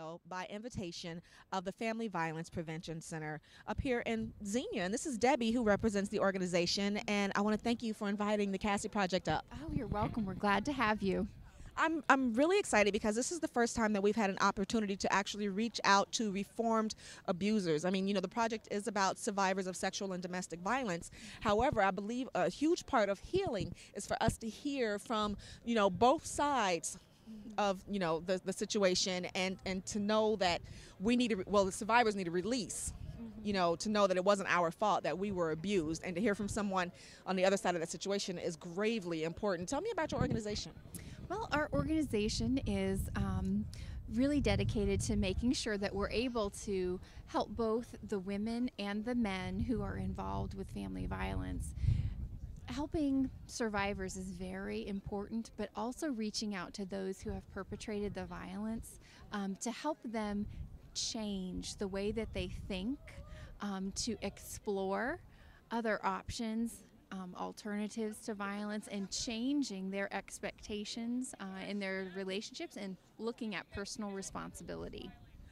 now by invitation of the Family Violence Prevention Center up here in Xenia. And this is Debbie who represents the organization. And I want to thank you for inviting the Cassie Project up. Oh, you're welcome. We're glad to have you. I'm, I'm really excited because this is the first time that we've had an opportunity to actually reach out to reformed abusers. I mean, you know, the project is about survivors of sexual and domestic violence. However, I believe a huge part of healing is for us to hear from, you know, both sides of you know the, the situation and and to know that we need to well the survivors need to release you know to know that it wasn't our fault that we were abused. And to hear from someone on the other side of that situation is gravely important. Tell me about your organization. Well our organization is um, really dedicated to making sure that we're able to help both the women and the men who are involved with family violence helping survivors is very important, but also reaching out to those who have perpetrated the violence um, to help them change the way that they think, um, to explore other options. Um, alternatives to violence and changing their expectations uh, in their relationships and looking at personal responsibility.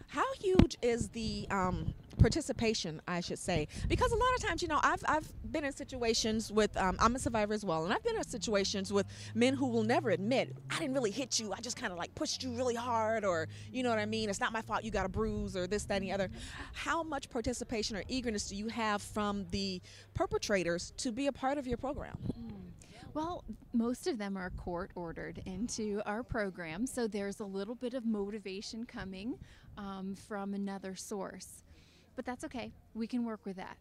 How huge is the um, participation, I should say? Because a lot of times, you know, I've, I've been in situations with, um, I'm a survivor as well, and I've been in situations with men who will never admit, I didn't really hit you, I just kind of like pushed you really hard, or, you know what I mean? It's not my fault you got a bruise, or this, that, and the other. How much participation or eagerness do you have from the perpetrators to be a part of your program? Mm. Well, most of them are court ordered into our program, so there's a little bit of motivation coming um, from another source. But that's okay, we can work with that.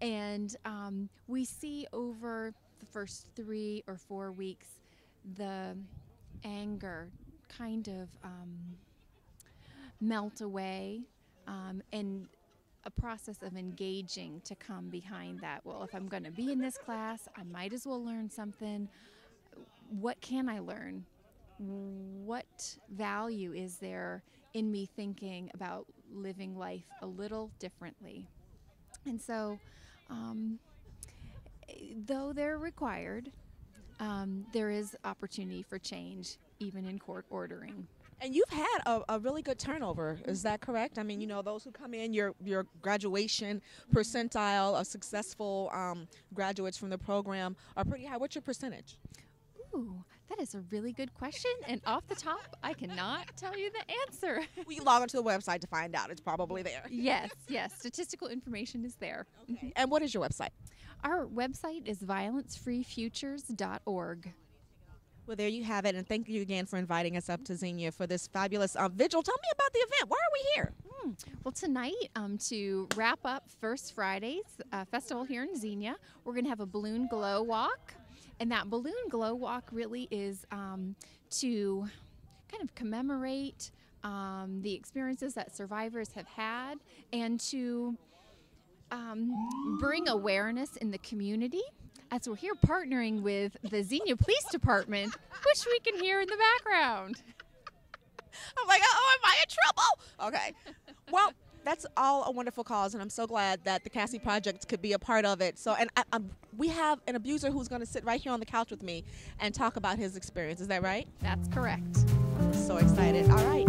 And um, we see over the first three or four weeks the anger kind of um, melt away um, and a process of engaging to come behind that. Well, if I'm going to be in this class, I might as well learn something. What can I learn? What value is there in me thinking about living life a little differently? And so, um, though they're required, um, there is opportunity for change even in court ordering. And you've had a, a, really good turnover, is that correct? I mean, you know, those who come in, your your graduation percentile of successful um, graduates from the program are pretty high. What's your percentage? Ooh, that is a really good question. And off the top, I cannot tell you the answer. we log onto the website to find out. It's probably there. yes, yes. Statistical information is there. Okay. Mm-hmm. And what is your website? Our website is violencefreefutures.org. Well, there you have it, and thank you again for inviting us up to Xenia for this fabulous uh, vigil. Tell me about the event. Why are we here? Hmm. Well, tonight, um, to wrap up First Friday's uh, festival here in Xenia, we're going to have a balloon glow walk. And that balloon glow walk really is um, to kind of commemorate um, the experiences that survivors have had and to um, bring awareness in the community as we're here partnering with the Xenia Police Department, which we can hear in the background. I'm like, oh, am I in trouble? Okay. Well, that's all a wonderful cause, and I'm so glad that the Cassie Project could be a part of it. So, and I, we have an abuser who's going to sit right here on the couch with me and talk about his experience. Is that right? That's correct. I'm so excited. All right,